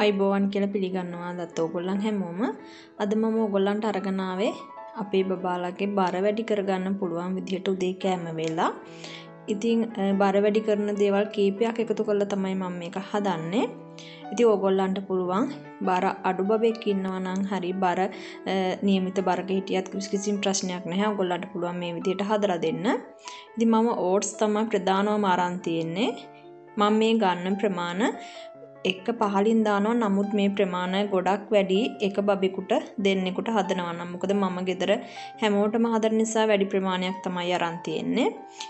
අයිබෝවන් කියලා පිළිගන්නවා දත් ඕගොල්ලන් හැමෝම අද මම ඔයගොල්ලන්ට අරගෙන ආවේ අපේ බබාලගේ බර වැඩි කරගන්න පුළුවන් විදිහට උදේ කෑම වෙලා. ඉතින් බර වැඩි කරන දේවල් කීපයක් එකතු කරලා තමයි මම මේක හදන්නේ. ඉතින් ඕගොල්ලන්ට පුළුවන් බර අඩු බබෙක් ඉන්නවා නම් හරි බර નિયમિત බරක හිටියත් කිසිම ප්‍රශ්නයක් නැහැ. ඕගොල්ලන්ට පුළුවන් මේ විදිහට හදලා දෙන්න. ඉතින් මම ඕට්ස් තමයි ප්‍රධානවම අරන් තියෙන්නේ. මම මේ ගන්න ප්‍රමාණ එක පහලින් දානවා. නමුත් මේ ප්‍රමාණය ගොඩක් වැඩි එක බබෙකුට දෙන්නෙකුට හදනවා නම්. මොකද මම ගෙදර හැමෝටම හදන නිසා වැඩි ප්‍රමාණයක් තමයි අරන් තියෙන්නේ.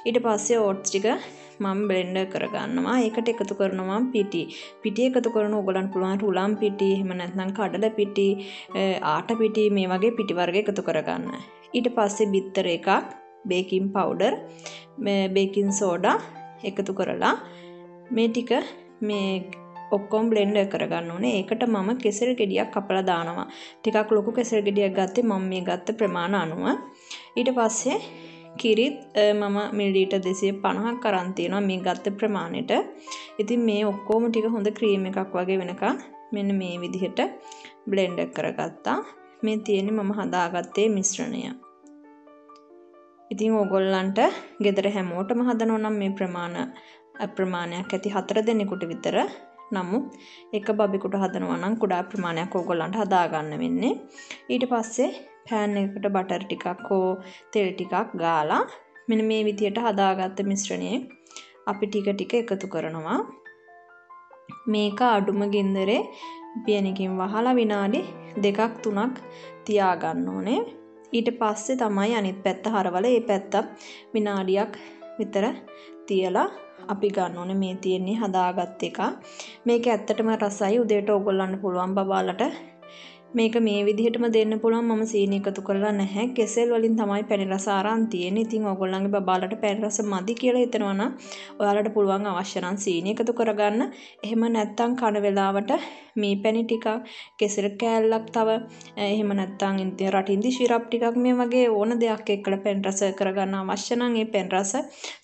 ඊට පස්සේ ඕට්ස් ටික මම බ්ලෙන්ඩර් කරගන්නවා. ඒකට එකතු කරනවා පිටි. පිටි එකතු කරන ඕගලන්ට පුළුවන් රුලම් පිටි එහෙම නැත්නම් කඩල පිටි ආට පිටි මේ වගේ පිටි වර්ග එකතු කරගන්න. ඊට පස්සේ බිත්තර එකක් බේකින් පවුඩර් බේකින් සෝඩා එකතු කරලා මේ ටික මේ ඔක්කොම බ්ලෙන්ඩර් කරගන්න ඕනේ. ඒකට මම කෙසෙල් ගෙඩියක් කපලා දානවා. ටිකක් ලොකු කෙසෙල් ගෙඩියක් ගත්තේ මම මේ ගත්ත ප්‍රමාණ අනුව. ඊට පස්සේ කිරිත් මම මිලිලීටර් 250ක් අරන් තියෙනවා මේ ගත්ත ප්‍රමාණයට. ඉතින් මේ ඔක්කොම ටික හොඳ ක්‍රීම් එකක් වගේ වෙනකන් මෙන්න මේ විදිහට බ්ලෙන්ඩර් කරගත්තා. මේ තියෙන්නේ මම හදාගත්තේ මිශ්‍රණය. ඉතින් ඕගොල්ලන්ට ගෙදර හැමෝටම හදනවා නම් මේ ප්‍රමාණ ප්‍රමාණයක් ඇති හතර දෙනෙකුට විතර නමුත් එක බබෙකුට හදනවා නම් කුඩා ප්‍රමාණයක් ඕගොල්ලන්ට හදාගන්න වෙන්නේ. ඊට පස්සේ පෑන් එකකට බටර් ටිකක් හෝ තෙල් ටිකක් ගාලා මෙන්න මේ විදියට හදාගත්ත මිශ්‍රණය අපි ටික ටික එකතු කරනවා. මේක අඩුම ගින්දරේ පියනකින් වහලා විනාඩි දෙකක් තුනක් තියාගන්න ඕනේ. ඊට පස්සේ තමයි අනිත් පැත්ත හරවල ඒ පැත්ත විනාඩියක් විතර තියලා අපි ගන්න ඕනේ මේ තියෙන්නේ හදාගත් එක. මේක ඇත්තටම රසයි උදේට ඕගොල්ලන්ට පුළුවන් බබාලට මේක මේ විදිහටම දෙන්න පුළුවන් මම සීනි එකතු කරලා නැහැ. කෙසෙල් වලින් තමයි පැණි රස අරන් තියෙන්නේ. ඉතින් ඕගොල්ලන්ගේ බබාලට පැණි රස මදි කියලා හිතනවා නම් ඔයාලට පුළුවන් අවශ්‍ය නම් සීනි එකතු කරගන්න. එහෙම නැත්නම් කන වෙලාවට මේ පැණි ටිකක්, කෙසෙල් කෑල්ලක් තව එහෙම නැත්නම් රටින්දි ශිරප් ටිකක් මේ වගේ ඕන දෙයක් එක්කලා පැණි රස කරගන්න අවශ්‍ය නම් ඒ පැණි රස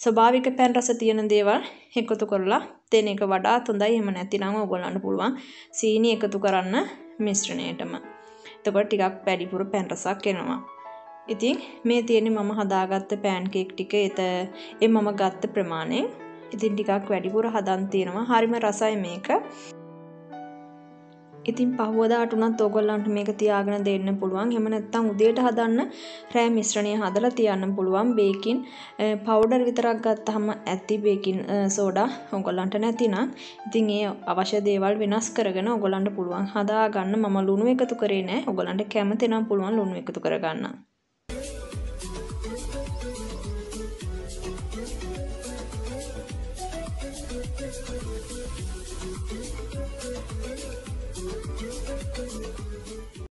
ස්වභාවික පැණි රස තියෙන දේවල් එකතු කරලා දෙන එක වඩාත් හොඳයි. එහෙම නැතිනම් ඕගොල්ලන්ට පුළුවන් සීනි එකතු කරන්න මිශ්‍රණයටම. එතකොට ටිකක් වැඩිපුර පැන් රසක් එනවා. ඉතින් මේ තියෙන්නේ මම හදාගත්ත පෑන් කේක් ටික ඒත ඒ මම ගත්ත ප්‍රමාණය. ඉතින් ටිකක් වැඩිපුර හදන් තියෙනවා. හරිම රසයි මේක. ඉතින් පහුවදාට උනත් ඕගොල්ලන්ට මේක තියාගෙන දෙන්න පුළුවන්. එහෙම නැත්නම් උදේට හදන්න රෑ මිශ්‍රණය හදලා තියන්න පුළුවන්. බේකින් පවුඩර් විතරක් ගත්තාම ඇති බේකින් සෝඩා ඕගොල්ලන්ට නැතිනම් ඉතින් ඒ අවශ්‍ය දේවල් වෙනස් කරගෙන ඕගොල්ලන්ට පුළුවන් හදා ගන්න. මම ලුණු එකතු කරේ නෑ. ඕගොල්ලන්ට කැමති නම් පුළුවන් ලුණු එකතු කරගන්න.